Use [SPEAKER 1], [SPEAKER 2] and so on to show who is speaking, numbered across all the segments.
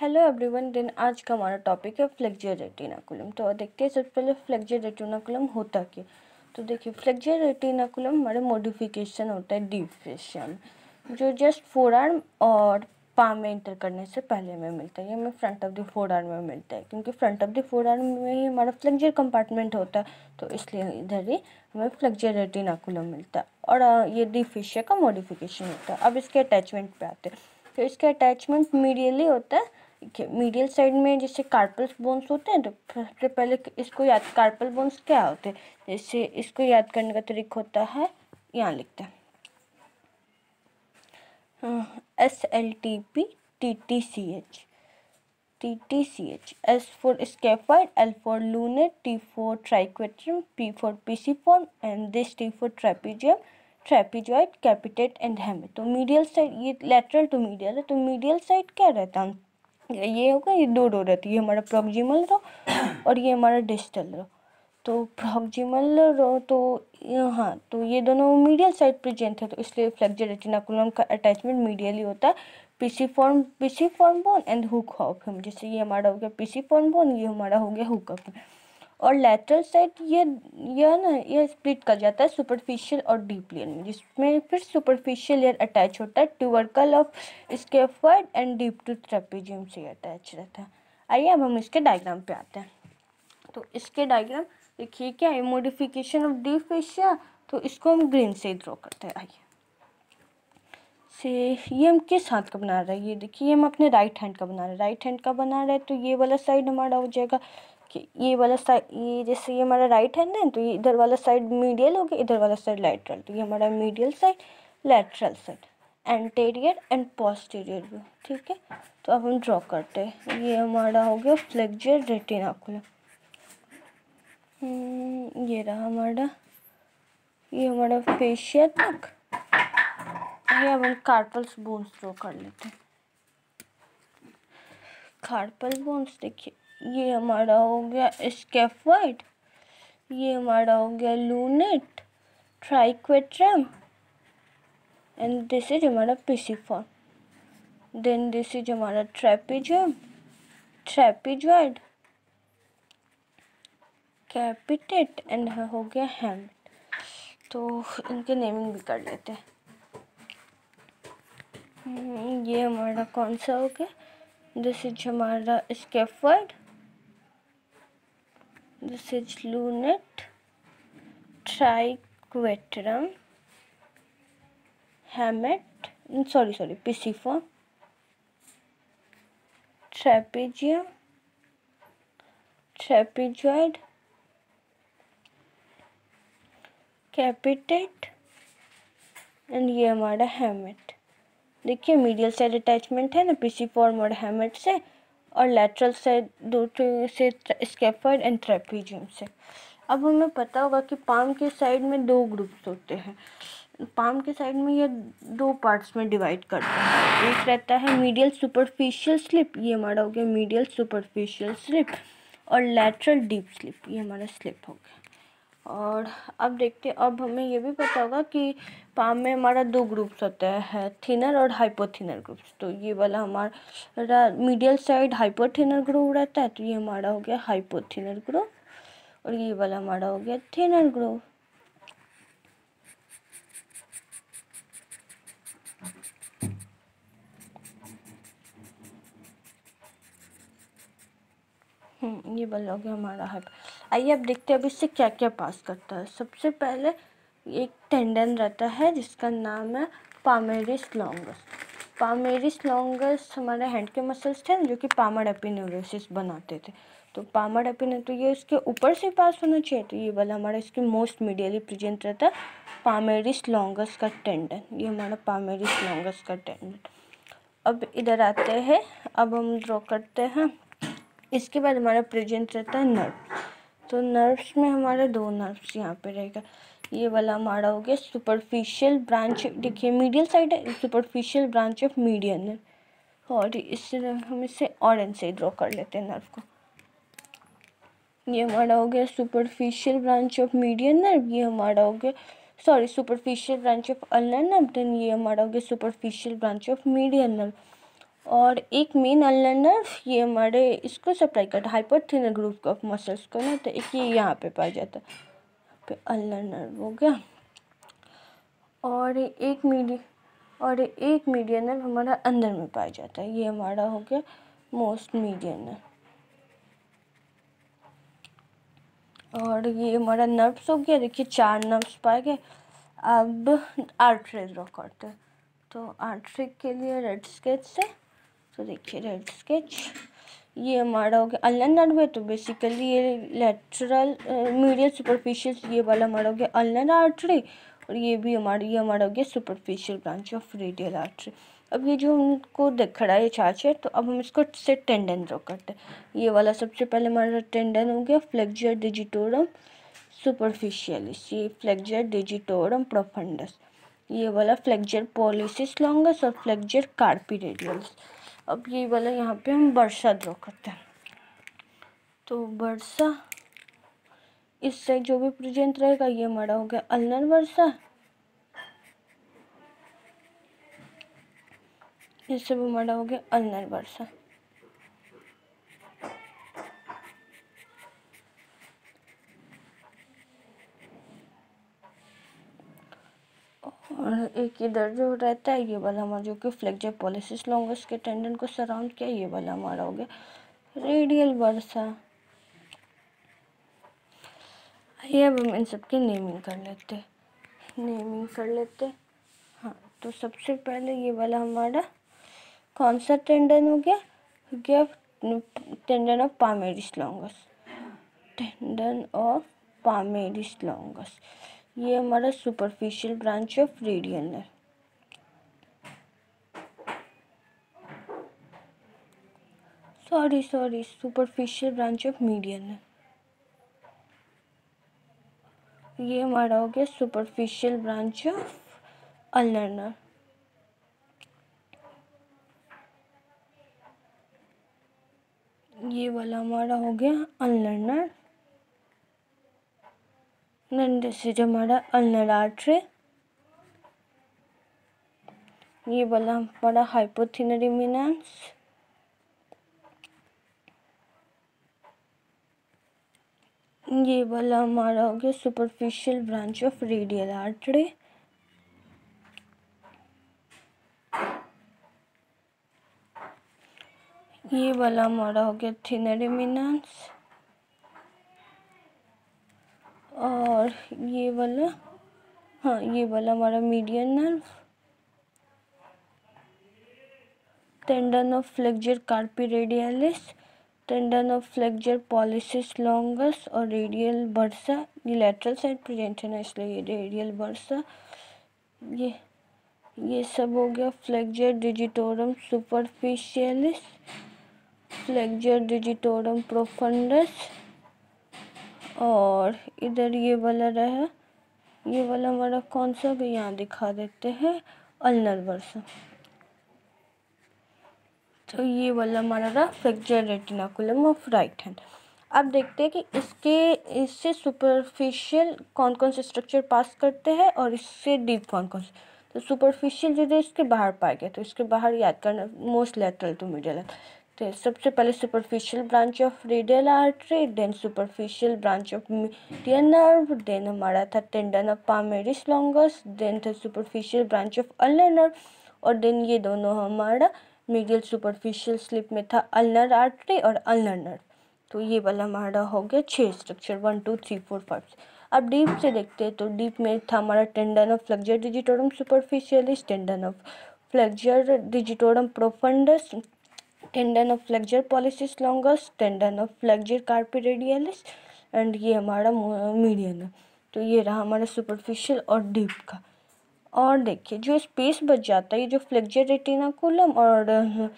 [SPEAKER 1] Hello everyone दिन आज का हमारा टॉपिक है फ्लेक्जियर रेटिनाकुलम तो देखते हैं सबसे पहले फ्लेक्जियर रेटिनाकुलम होता क्या? तो देखिए फ्लेक्जियर रेटिनाकुलम हमारे मॉडिफिकेशन होता है डीप फेशिया जो जस्ट फोर आर्म और पाम में इंटर करने से पहले में मिलता है। ये हमें front of the forearm में मिलता है, क्योंकि front of the forearm में ही हमारा फ्लेक्जियर कंपार्टमेंट होता है तो इसलिए इधर ही हमें फ्लेक्जियर रेटिनाकुलम मिलता है। और ये डीप का मॉडिफिकेशन होता है। अब इसके अटैचमेंट पे आते हैं। तो इसके अटैचमेंट मीडियली होता है मीडियल साइड में जैसे कार्पल बोन्स होते हैं तो सबसे पहले इसको याद कार्पल बोन्स क्या होते हैं? जैसे इसको याद करने का तरीका होता है, यहाँ लिखते हैं। S L T P T T C H T T C H S for scaphoid L for lunate T for triquetrum P for pisiform and this T for trapezium trapezoid capitate and hamate तो medial side ये lateral to medial है तो medial side क्या रहता है? ये होगा ये दो डोर रहती है। ये हमारा प्रॉक्सिमल रो और ये हमारा डिस्टल रो तो प्रॉक्सिमल रो तो हाँ तो ये दोनों मीडियल साइड प्रेजेंट है तो इसलिए फ्लेक्जर रेटिनाकुलम का अटैचमेंट मीडियली होता है। Pisiform pisiform bone and hook of जैसे ये हमारा हो गया पीसी फॉर्म बोन ये हमारा हो गया हुक ऑफ़ और लेटरल साइड ये यह ना, ये स्प्लिट कर जाता है सुपरफिशियल और डीप लेयर में जिसमें फिर सुपरफिशियल लेयर अटैच होता है tubercle of scaphoid and deep to trapezium से अटैच रहता है। आइए अब हम इसके डायग्राम पे आते हैं। तो इसके डायग्राम देखिए क्या है मोडिफिकेशन ऑफ़ डीप फेशिया तो इसको हम ग्रीन से ड्रॉ करते हैं। आइए। से ये हम किस हाथ का बना रहे हैं? ये देखिए हम अपने राइट हैंड का बना रहे हैं। राइट हैंड का बना रहे हैं तो ये वाला साइड हमारा हो जाएगा कि ये वाला साइड ये जैसे ये हमारा राइट हैंड है तो ये इधर वाला साइड मीडियल हो गया, इधर वाला साइड लेटरल तो ये हमारा medial side lateral side anterior and posterior view ठीक है? तो अब हम ड्रॉ करते हैं। ये हमारा हो गया फ्लेक्जर रेटिनाकुलम ये रहा हमारा, ये हमारा फेशिया तक। ये अब हम कार्पल्स बोन्स ड्रॉ कर लेते हैं। कार्पल बोन्स देखिए ये हमारा हो गया स्केफर्ड ये हमारा हो गया lunate triquetrum. And this is हमारा पिसिफॉर्म देन दिस इज़ हमारा ट्रेपिजम ट्रेपिजॉइड। कैपिटेट एंड हो गया हैमट तो इनके नेमिंग भी कर लेते हैं। हम्म, ये हमारा कौन सा हो गया? दिस इज़ हमारा scaphoid this is lunet triquetrum hamet sorry sorry pisiform trapezium trapezoid capitate and ये हमारा हेमेट देखिए मीडियल साइड अटैचमेंट है ना पीसी फॉर्म और हेमेट से और लेटरल से दो से स्केफर्ड एंड थ्रेपीजियम से। अब हमें पता होगा कि पाम के साइड में दो ग्रुप्स होते हैं। पाम के साइड में ये दो पार्ट्स में डिवाइड करते हैं। एक रहता है मीडियल सुपरफिशियल स्लिप ये हमारा हो गया मीडियल सुपरफिशियल स्लिप और लेटरल डीप स्लिप ये हमारा स्लिप हो गया। और अब देखते अब हमें ये भी पता होगा कि पाम में हमारा दो ग्रुप्स होते हैं थिनर और हाइपोथिनर ग्रुप्स तो ये वाला हमारा मीडियल साइड हाइपोथिनर ग्रुप रहता है तो ये हमारा हो गया हाइपोथिनर ग्रुप और ये वाला हमारा हो गया थिनर ग्रुप हम्म, ये वाला हो गया हमारा हाइप आइए अब देखते हैं अब इससे क्या क्या पास करता है। सबसे पहले एक टेंडन रहता है, जिसका नाम है पामेरिस लॉन्गस पामेरिस लॉन्गस हमारे हैंड के मसल्स थे, जो कि पामर एपिनोरोसिस बनाते थे। तो पामर एपिन तो ये इसके ऊपर से पास होना चाहिए तो ये वाला हमारा इसके मोस्ट मीडियली प्रेजेंट रहता है पामेरिस लॉन्गस का टेंडन ये हमारा पामेरिस लॉन्गस का टेंडन अब इधर आते हैं, अब हम ड्रॉ करते हैं। इसके बाद हमारा प्रेजेंट रहता है नर्व तो नर्व्स में हमारे दो नर्व्स यहाँ पे रहेगा ये वाला हमारा हो गया सुपरफिशियल ब्रांच देखिए मीडियल साइड है सुपरफिशियल ब्रांच ऑफ़ मीडियन और इससे हम इसे ऑरेंज से ड्रॉ कर लेते हैं नर्व को। ये हमारा हो गया superficial branch of median nerve ये हमारा हो गया sorry superficial branch of ulnar nerve then ये हमारा हो गया superficial branch of median nerve और एक मेन अल्नर नर्व ये हमारे इसको सप्लाई करता है हाइपोथिनर ग्रुप ऑफ़ मसल्स को ना तो एक ये यहाँ पे पाया जाता है। पे नर्व हो गया। और एक मीडिय और एक मीडियन नर्व हमारा अंदर में पाया जाता है। ये हमारा हो गया मोस्ट मीडियन नर्व और ये हमारा नर्व्स हो गया। देखिए, चार नर्व्स पाए गए। अब आर्टरी ड्रॉ करते हैं। तो आर्टरी के लिए रेड स्केच से तो देखिए, रेड स्केच। ये हमारा हो गया अल्लन नर्व में तो बेसिकली ये लेटरल मीडियल सुपरफिशियल ये वाला हमारा हो गया अल्लन आर्टरी और ये भी हमारा, ये हमारा हो गया superficial branch of radial artery अब ये जो हमको दिख रहा है चार्ज है तो अब हम इसको से टेंडन ड्रॉ करते हैं। ये वाला सबसे पहले हमारा टेंडन हो गया फ्लेक्जर डिजिटोरम सुपरफिशियलिस ये फ्लेक्जर डिजिटोरम प्रोफंडस ये वाला फ्लेक्जर पॉलिसिस लॉन्गस और फ्लेक्जर कार्पी रेडियल्स अब ये वाला यहाँ पे हम वर्षा ड्रॉ करते हैं। तो वर्षा इससे जो भी प्रेजेंट रहेगा, ये मरा हो गया अलनर वर्षा इससे भी मरा हो गया अलनर वर्षा और एक इधर जो रहता है, ये वाला हमारा जो कि फ्लेक्जर पॉलिसिस लॉन्गस के टेंडन को सराउंड किया, ये वाला हमारा हो गया। रेडियल वर्सा आइए अब हम इन सबकी नेमिंग कर लेते नेमिंग कर लेते हाँ। तो सबसे पहले ये वाला हमारा कौन सा टेंडन हो गया? गया tendon of palmaris longus tendon of palmaris longus ये हमारा सुपरफिशियल ब्रांच ऑफ़ रेडियन है। Sorry sorry superficial branch of median है। ये हमारा हो गया सुपरफिशियल ब्रांच ऑफ़ अल्नर ये वाला हमारा हो गया ulnar nerve then this is हमारा अल्नर आर्टरी ये वाला हमारा हाइपोथिनरी मिनांस ये वाला हमारा हो गया superficial branch of radial artery ये वाला हमारा हो गया थिनरी मिनांस और ये वाला हाँ ये वाला हमारा median nerve tendon of flexor carpi radialis tendon of flexor pollicis longus और रेडियल बर्सा ये लेटरल साइड प्रेजेंट है ना इसलिए ये रेडियल बर्सा ये ये सब हो गया flexor digitorum superficialis flexor digitorum profundus और इधर ये वाला रहा ये वाला हमारा कौन सा भी यहाँ दिखा देते हैं। अल्नर वर्सा तो ये वाला हमारा रहा fracture retinaculum of right hand. अब देखते हैं कि इसके, इससे सुपरफिशियल कौन कौन से स्ट्रक्चर पास करते हैं और इससे डीप कौन कौन से। तो सुपरफिशियल जो है इसके बाहर पाए गए। तो इसके बाहर याद करना मोस्ट लेटरल टू मिडल तो सबसे पहले superficial branch of radial artery then superficial branch of median nerve then हमारा था tendon of palmaris longus then था superficial branch of ulnar nerve और देन ये दोनों हमारा मीडियल सुपरफिशियल स्लिप में था अल्नर आर्टरी और अल्नर नर्व तो ये वाला हमारा हो गया छः structure one two three four five अब डीप से देखते हैं तो डीप में था हमारा tendon of flexor digitorum superficialis tendon of flexor digitorum profundus tendon of flexor pollicis longus tendon of flexor carpi radialis and ये हमारा मीडियन है। तो ये रहा हमारा सुपरफिशियल और डीप का। और देखिए, जो स्पेस बच जाता है, ये जो फ्लेक्जर रेटिनाकुलम और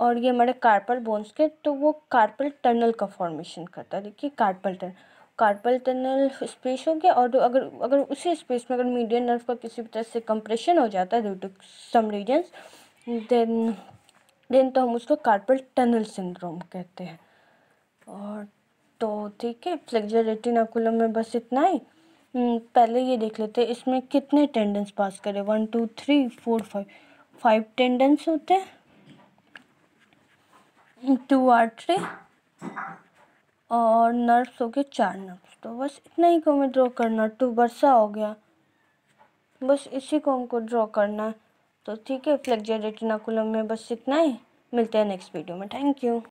[SPEAKER 1] और ये हमारे कार्पल बोन्स के तो वो कार्पल टनल का फॉर्मेशन करता है। देखिए carpal tunnel carpal tunnel space हो गया और अगर अगर उसी स्पेस में अगर मीडियन नर्व का किसी भी तरह से कंप्रेशन हो जाता है due to some reasons then then तो हम उसको कार्पल टनल सिंड्रोम कहते हैं। और तो ठीक है फ्लेक्जर रेटिनाकुलम में बस इतना ही। हम्म, पहले ये देख लेते हैं इसमें कितने टेंडेंस पास करें? One two three four five five tendons होते हैं। टू आर्टरी और नर्व्स हो गए चार नर्व्स तो बस इतना ही को हमें ड्रॉ करना। टू वर्षा हो गया। बस इसी को हमको ड्रॉ करना है। तो ठीक है फ्लेक्जर रेटिनाकुलम में बस इतना ही। मिलते हैं नेक्स्ट वीडियो में। Thank you